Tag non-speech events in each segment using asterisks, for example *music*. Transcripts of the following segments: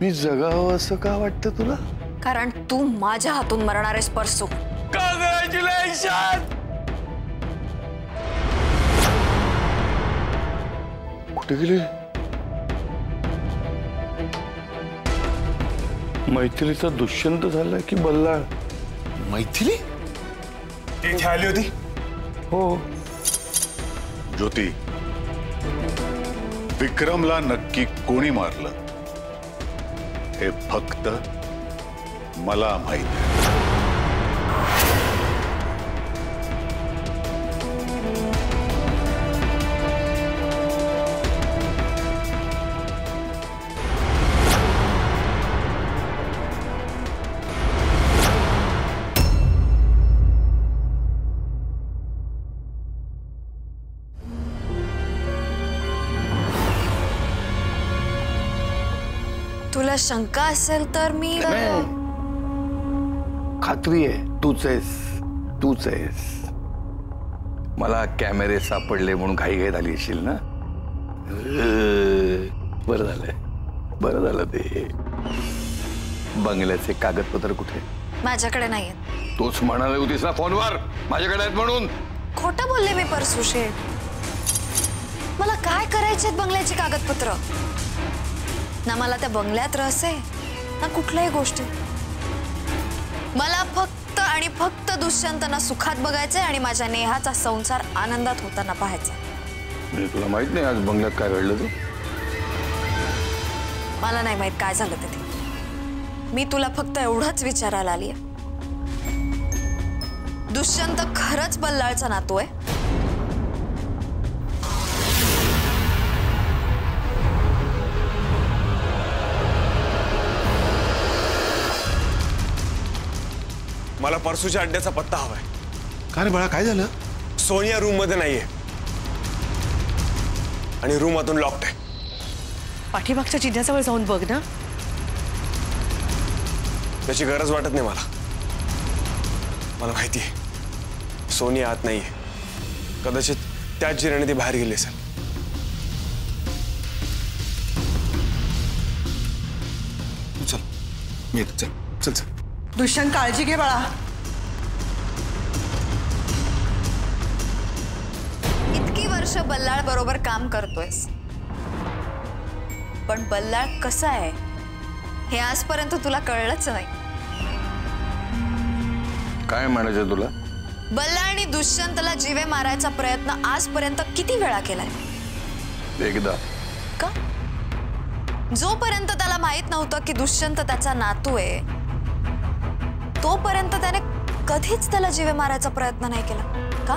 मी जगावं असं का वाटतं तुला? कारण तू माझ्या हातून मरणार आहेस परसू कॉंग्रॅच्युलेशन कुठे गेली? मैथिलीचा दुष्यंत झाला की बल्ला मैथिली? ती इथे आली होती? हो. ज्योति विक्रमला नक्की कोणी मारलं? हे फक्त मला माहित तुला शंका असेल तर मी खात्री आहे तूच आहेस तूच आहेस. मला कॅमेरे सापडले म्हणून घाई घाईत आली असेल ना? बरं झालंय बरं झालं ते. बंगल्याचे कागदपत्र कुठे? माझ्याकडे नाहीये. तूच म्हणाले होतीस ना फोनवर? माझ्याकडे आहेत म्हणून. खोटं बोलले मी परसू शेठ. मला काय करायचे बंगल्याची कागदपत्र? ना मला त्या बंगल्यात रस आहे ना कुठल्याही गोष्टी मला फक्त आणि फक्त दुष्यंतना सुखात बघायचंय आणि माझ्या नेहाचा संसार आनंदात होताना पाहायचा तुला माहित नाही आज बंगल्यात काय घडलं ते? मला नाही माहित काय झालं ते. ते. मी तुला फक्त एवढंच विचारायला आली दुष्यंत खरंच बल्लाळचा नातू आहे. मला परसूच्या अड्ड्याचा पत्ता हवाय. का रे बाळा काय झालं? सोनिया रूम मध्ये नाहीये. आणि रूम आतून लॉक्ड आहे. पाठीमागच्या चिन्हाजवळ जाऊन बघ ना. त्याची गरज वाटत नाही मला. मला माहिती आहे. सोनिया आत नाहीये. कदाचित त्याच जिराने ती बाहेर गेली असेल. चल मी चल चल चल. दुष्यंत काळजी घे बाळा. इतकी वर्ष बल्लाळ बरोबर काम करतोयस. पण बल्लाळ कसा आहे हे आजपर्यंत तुला कळलंच नाही. काय म्हणायचं तुला? बल्लाळने दुष्यंतला जीवे मारायचा प्रयत्न आजपर्यंत किती वेळा केलाय? एकदा. का? जोपर्यंत त्याला माहित नव्हतं की दुष्यंत त्याचा नातू आहे तोपर्यंत त्याने कधीच जीवे मारायचा प्रयत्न नाही केला. का?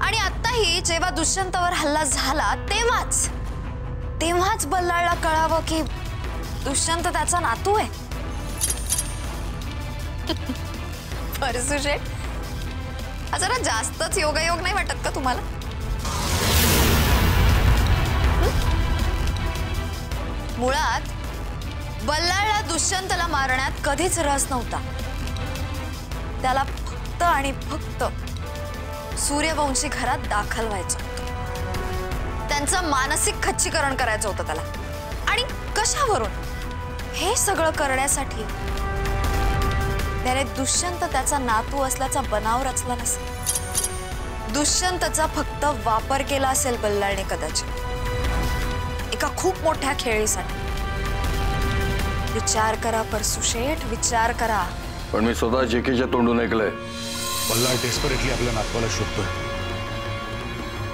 आणि आताही जेव्हा दुष्यंतावर हल्ला झाला, तेव्हाच तेव्हाच दुष्यंत नातू आहे. हा जरा जास्तच योगायोग नाही वाटत का तुम्हाला? मुळात बल्लाळला दुष्यंतला मारण्यात कधीच रस नव्हता. त्याला फक्त आणि फक्त सूर्यवंशी घरात दाखल व्हायचं त्यांचं मानसिक खच्चीकरण करायचं होतं त्याला. आणि कशावरून? हे सगळं करण्यासाठी. त्याने दुष्यंत त्याचा नातू असल्याचा बनाव रचला नसेल. दुष्यंतचा फक्त वापर केला असेल बल्लाळने कदाचित. एका खूप मोठ्या खेळीसाठी. विचार करा परसू शेठ विचार करा. पण मी स्वतः जेकेच्या तोंडून ऐकलंय. बल्लाळ डेस्परेटली आपल्या नातवाला शोधतोय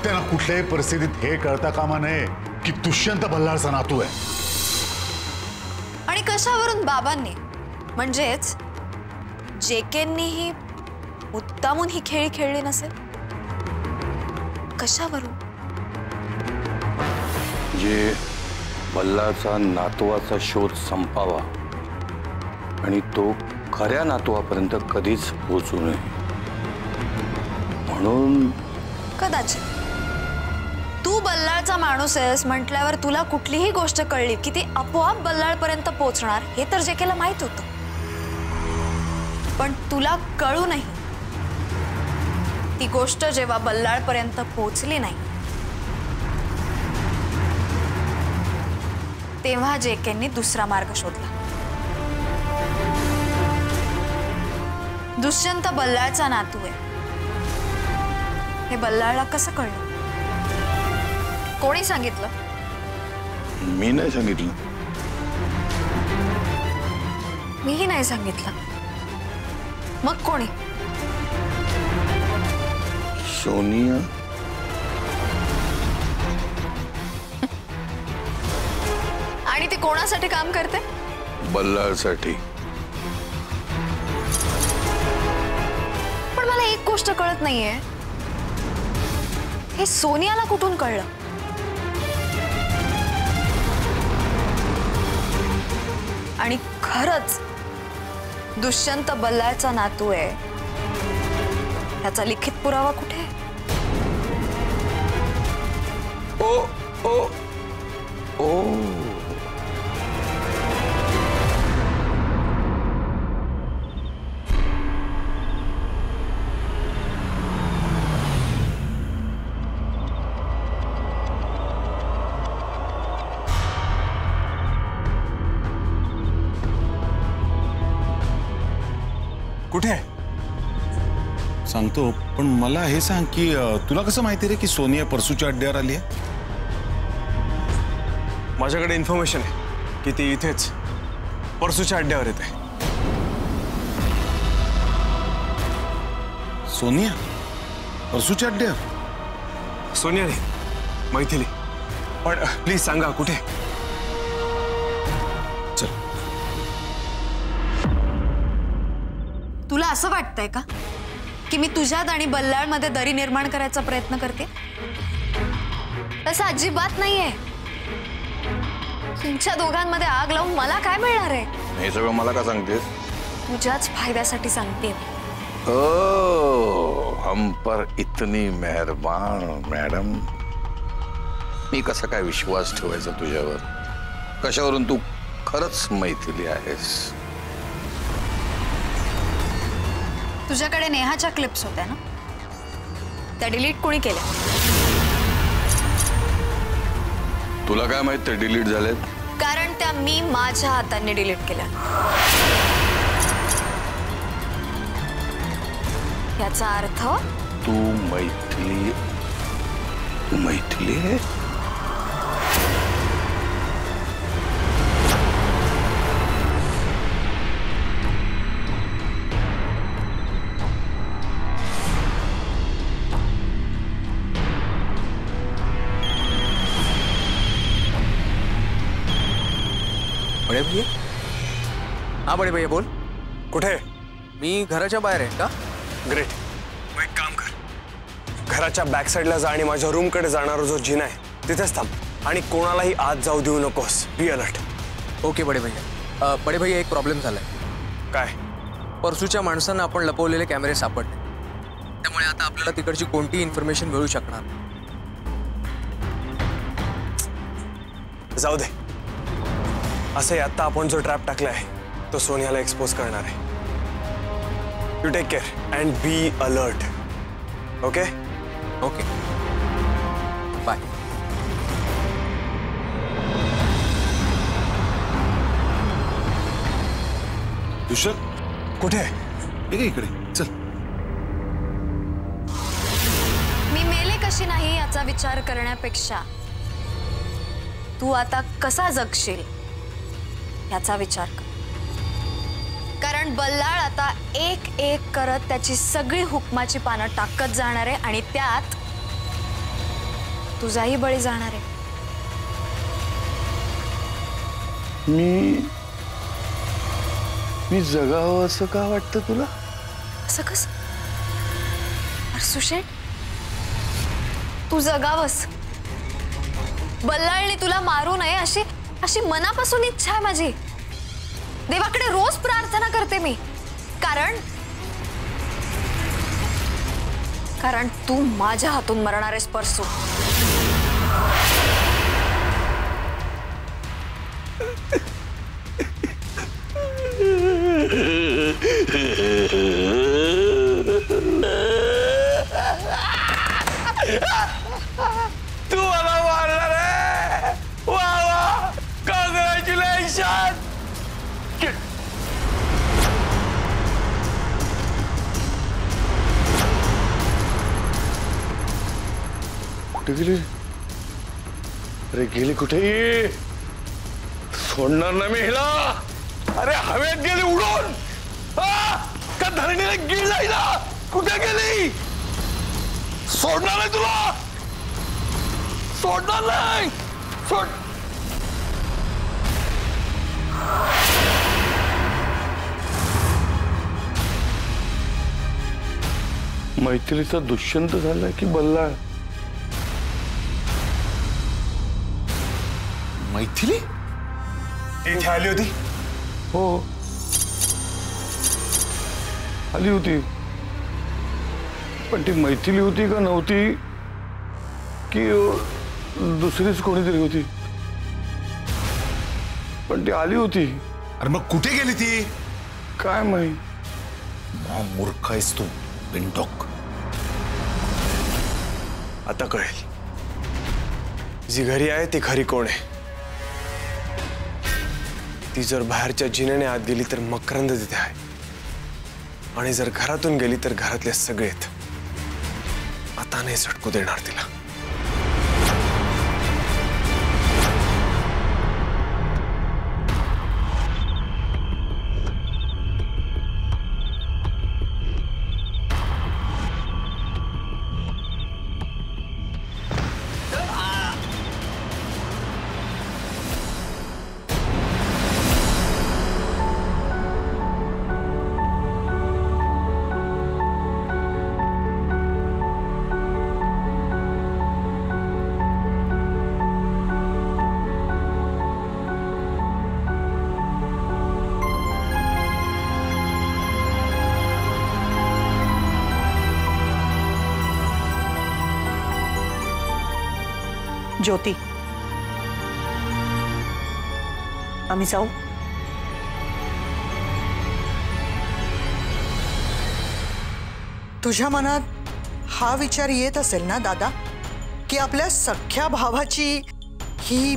त्यांना कुठल्याही परिस्थितीत हे कळता कामा नये की दुष्यंत बल्लाळचा नातू आहे. आणि कशावरून बाबांनी? म्हणजेच जेकेंनीही मुद्दामून ही खेळी खेळली नसेल? कशावरून? जे बल्लाचा नातवाचा शोध संपावा. आणि तो खऱ्या नातवापर्यंत कधीच पोचू नये. कदाचित. तू बल्लाळचा माणूस आहेस म्हटल्यावर तुला कुठलीही गोष्ट कळली की ती आपोआप बल्लाळपर्यंत पोहोचणार, हे तर जे माहित होतं. पण तुला कळू नाही. ती गोष्ट जेव्हा बल्लाळपर्यंत पोहोचली नाही तेव्हा जेकेंनी दुसरा मार्ग शोधला. दुष्यंत बल्लाळचा नातू आहे. हे बल्लाळला कसं कळलं? कोणी सांगितलं? मी नाही सांगितलं. मीही नाही सांगितलं. मग कोणी? सोनिया ती कोणासाठी काम करते? बल्लाळसाठी. पण मला एक गोष्ट कळत नाहीये. हे सोनियाला कुठून कळलं? आणि खरच दुष्यंत बल्लाळचा नातू आहे. ह्याचा लिखित पुरावा कुठे? ओ ओ ओ. सांगतो पण मला हे सांग की तुला कसं माहिती रे की सोनिया परसूच्या अड्ड्यावर आली आहे? माझ्याकडे इन्फॉर्मेशन आहे की ती इथेच परसूच्या अड्ड्यावर येते. सोनिया? परसूच्या अड्ड्यावर? सोनिया नाही मैथिली. पण प्लीज़ सांगा कुठे? चल. तुला असं वाटतंय का? की मी तुझ्यात आणि बल्लाळमध्ये दरी निर्माण करायचा प्रयत्न करते? तसं अजिबात नाहीये. तुमच्या दोघांमध्ये आग लावून मला काय मिळणार आहे? हे सगळं मला का सांगतेस? तुझ्याच फायद्यासाठी सांगते. ओ हम पर इतनी मेहरबान मॅडम. मी कसा काय विश्वास ठेवायचा तुझ्यावर? कशावरून तू खरंच मैथिली आहेस? तुझ्याकडे नेहाच्या क्लिप्स होत्या ना? त्या डिलीट कोणी केल्या? तुला काय माहीत ते डिलीट झालेत? कारण त्या मी माझ्या हाताने डिलीट केल्या. याचा अर्थ? तू मैथिली मैथिली? बडे भैया? हा बडे भैया बोल। कुठे मी घराच्या बाहेर आहे का? ग्रेट। मग एक काम कर। घराच्या बॅक साईडला जा आणि माझ्या रूमकडे जाणारा जो जिना आहे तिथेच थांब. आणि कोणालाही आत जाऊ देऊ नकोस. बी अलर्ट ओके बडे भैया. बडे भैया एक प्रॉब्लेम झालाय. काय? परसूच्या माणसांना आपण लपवलेले कॅमेरे सापडले. त्यामुळे आता आपल्याला तिकडची कोणतीही इन्फॉर्मेशन मिळू शकणार? नाही. जाऊ दे. असे आता आपण जो ट्रॅप टाकलाय तो सोनियाला एक्सपोज करणार आहे. You take care and be alert okay okay bye Dushyant कुठे हे घे इकडे. चल. मी मेले कशी नाही याचा विचार करण्यापेक्षा. तू आता कसा जगशील? याचा विचार कर. कारण बल्लाळ आता एक एक करत त्याची सगळी हुकमाची पानं टाकत जाणार आहे आणि त्यात तुझाही बळी जाणार आहे. मी मी जगावं असं का वाटतं तुला? असं कस? सुशेट तू जगावस. बल्लाळने तुला मारू नये अशी अशी मनापासून इच्छा आहे माझी. देवाकडे रोज प्रार्थना करते मी. कारण कारण तू माझ्या हातून मरणार आहेस परसू *laughs* अरे गेली कुठे? सोडणार ना मी हिला! अरे हवेत गेली उडून! का धरणीने गिळला हिला कुठे गेली? सोडणार नाही तुला! सोडणार नाही! सोड! मैथिलीचा दुष्यंत झालाय की बल्लाळ? मैथिली इथे आली होती हो आली होती पण ती मैथिली होती का नव्हती की दुसरीच कोणीतरी होती पण ती आली होती अरे मग कुठे गेली ती? काय माहित? मूर्ख आहेस तू बिनटॉक आता कळेल. जी घरी आहे ती खरी कोण आहे? ती जर बाहेरच्या जिन्याने आत गली मकरंद तिथे आहे. आणि जर घरातून गेली तर घरातले सगळेत आता नाही झटकू देणार तिला. ज्योती। आम्ही जाऊ तुझ्या मनात हा विचार येत असेल ना, दादा? की आपल्या सख्या भावाची ही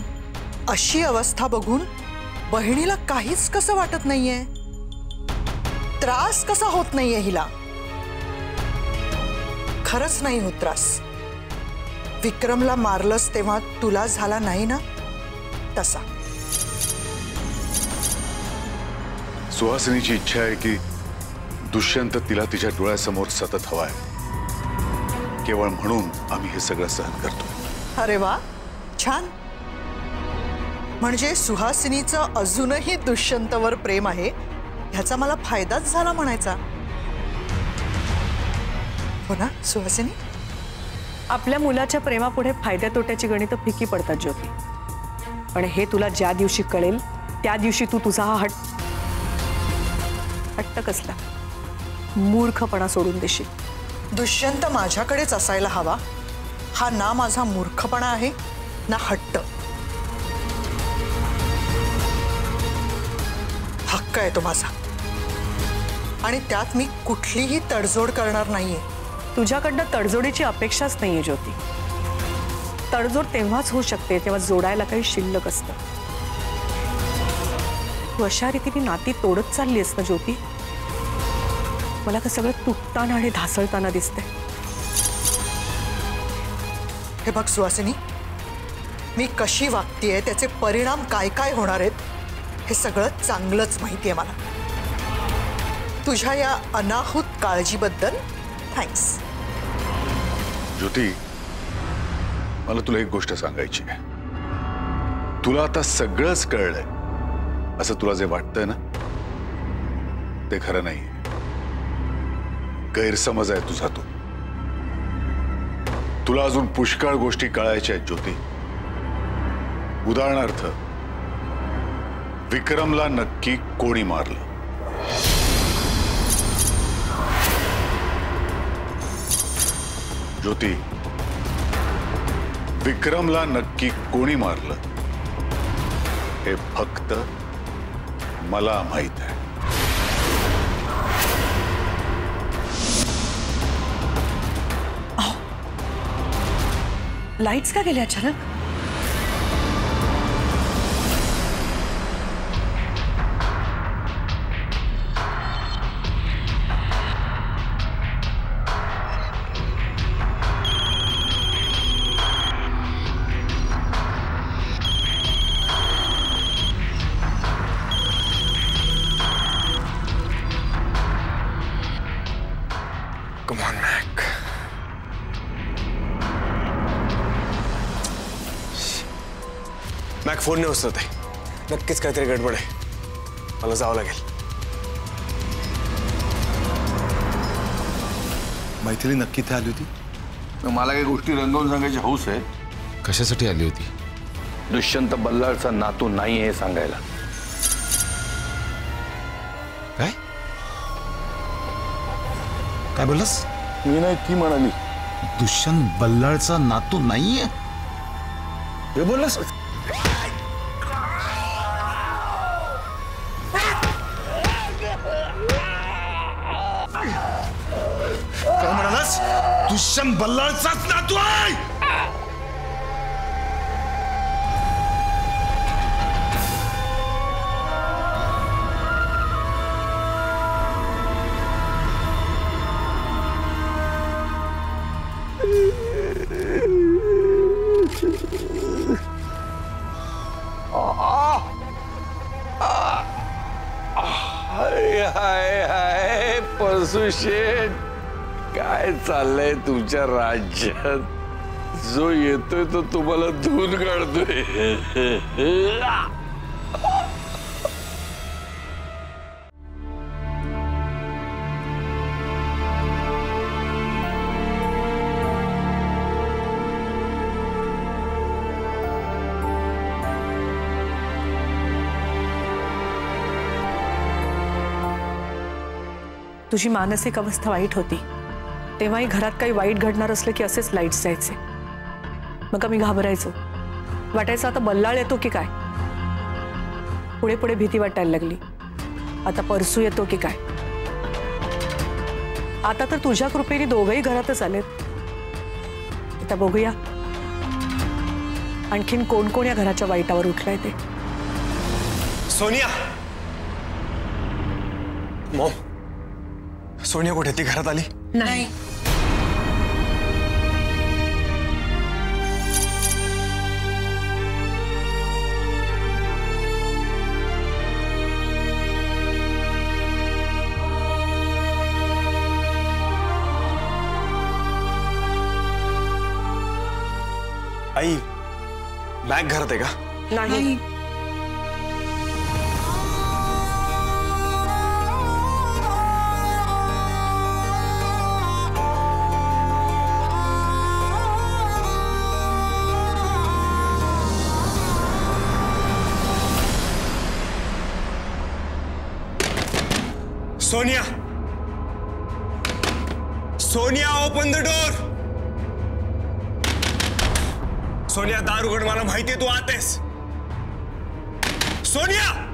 अशी अवस्था बघून बहिणीला काहीच कसं वाटत नाहीये? त्रास कसा होत नाहीये हिला? खरंच नाही होत त्रास. विक्रमला मारलंस तेव्हा तुला झाला नाही ना? तसा. सुहासिनीची इच्छा आहे की दुष्यंत तिला तिच्या डोळ्यासमोर सतत हवाय. केवळ म्हणून आम्ही हे सगळं सहन करतो. अरे वा छान. म्हणजे सुहासिनीचं अजूनही दुष्यंतवर प्रेम आहे ह्याचा मला फायदाच झाला म्हणायचा. हो ना सुहासिनी? आपल्या मुलाच्या प्रेमापुढे फायद्या तोट्याची गणितं फिकी पडतात, ज्योती. पण हे तुला ज्या दिवशी कळेल, त्या दिवशी तू तुझा हा हट, हट्ट कसला? मूर्खपणा सोडून देशील. दुष्यंत माझ्याकडेच असायला हवा. हा ना माझा मूर्खपणा आहे, ना हट्ट. हक्क आहे तो माझा. आणि त्यात मी कुठलीही तडजोड करणार नाहीये. तुझ्याकडनं तडजोडीची अपेक्षाच नाहीये, ज्योती. तडजोड तेव्हाच होऊ शकते तेव्हा जोडायला काही शिल्लक असतं. तू अशा रीतीने नाती तोडत चालली ना, ज्योती? मला तर सगळं तुटताना आणि ढासळताना दिसतंय. हे बघ सुहासिनी, मी कशी वागतीये, त्याचे परिणाम काय काय होणार आहेत, हे सगळं चांगलंच माहिती आहे मला. तुझ्या या अनाहूत काळजीबद्दल थँक्स ज्योती, मला तुला एक गोष्ट सांगायची आहे. तुला आता सगळंच कळलंय. तुला जे वाटतंय ना, ते खरं नाही गैरसमज आहे तुझा तो. तुला अजून पुष्कळ गोष्टी आहेत, ज्योती. उदाहरणार्थ, विक्रमला नक्की कोणी मारलं? ज्योती विक्रमला नक्की कोणी मारलं? हे फक्त मला माहित आहे. लाईट्स का गेल्या अचानक? फ़ोन नाही उचलत आहे नक्कीच काहीतरी गडबड आहे मला जावं लागेल मैथिली नक्की इथे आली होती मला काही गोष्टी रंगवून सांगायची हौस आहे कशासाठी आली होती दुष्यंत बल्लाळचा नातू नाही हे सांगायला काय काय बोललास? मी नाही ती म्हणाली दुष्यंत बल्लाळचा नातू नाहीये हे? बोललास? दुष्यंत बल्लाळचाच नातू चाललंय तुमच्या राज्यात. जो येतोय तो तुम्हाला धुवून काढतोय. तुझी मानसिक अवस्था वाईट होती. तेव्हाही घरात काही वाईट घडणार असलं की असेच लाईट्स जायचे. मग आम्ही घाबरायचो. वाटायचं आता बल्लाळ येतो की काय? पुढे पुढे भीती वाटायला लागली. आता परसू येतो की काय? आता तर तुझ्या कृपेने दोघंही घरातच आलेत. आता बघूया. आणखीन कोण कोण या घराच्या वाईटावर उठलंय ते? सोनिया! मॉम सोनिया कुठे? ती घरात आली? नाही. बॅग घरात आहे का नाही। Sonia. Sonia open the door Sonia दारूगढ़ उघड मला तू आतेस. सोनिया!